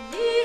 Yeah.